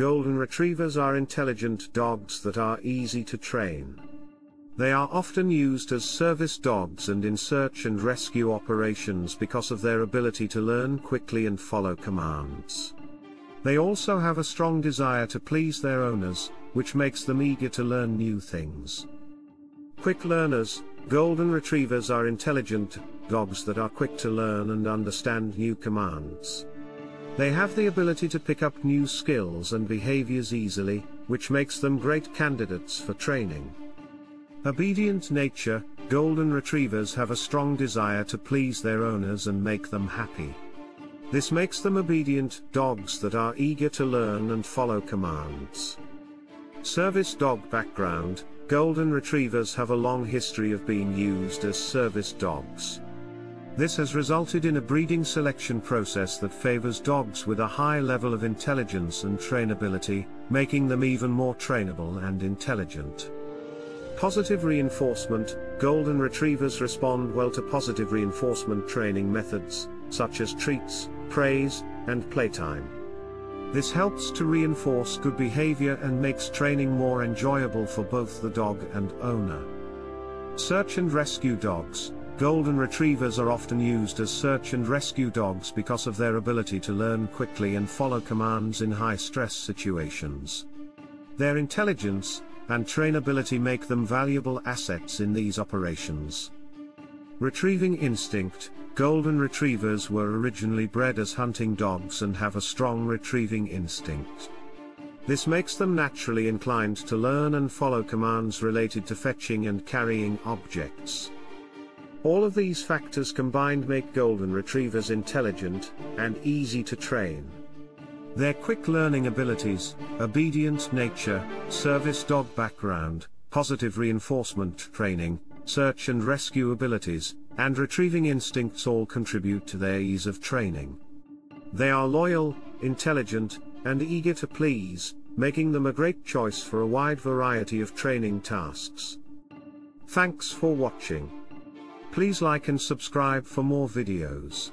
Golden Retrievers are intelligent dogs that are easy to train. They are often used as service dogs and in search and rescue operations because of their ability to learn quickly and follow commands. They also have a strong desire to please their owners, which makes them eager to learn new things. Quick learners, Golden Retrievers are intelligent dogs that are quick to learn and understand new commands. They have the ability to pick up new skills and behaviors easily, which makes them great candidates for training. Obedient nature, Golden Retrievers have a strong desire to please their owners and make them happy. This makes them obedient dogs that are eager to learn and follow commands. Service dog background, Golden Retrievers have a long history of being used as service dogs. This has resulted in a breeding selection process that favors dogs with a high level of intelligence and trainability, making them even more trainable and intelligent. Positive reinforcement, Golden Retrievers respond well to positive reinforcement training methods, such as treats, praise, and playtime. This helps to reinforce good behavior and makes training more enjoyable for both the dog and owner. Search and rescue dogs, Golden Retrievers are often used as search and rescue dogs because of their ability to learn quickly and follow commands in high-stress situations. Their intelligence, and trainability make them valuable assets in these operations. Retrieving instinct, Golden Retrievers were originally bred as hunting dogs and have a strong retrieving instinct. This makes them naturally inclined to learn and follow commands related to fetching and carrying objects. All of these factors combined make Golden Retrievers intelligent and easy to train. Their quick learning abilities, obedient nature, service dog background, positive reinforcement training, search and rescue abilities, and retrieving instincts all contribute to their ease of training. They are loyal, intelligent, and eager to please, making them a great choice for a wide variety of training tasks. Thanks for watching. Please like and subscribe for more videos.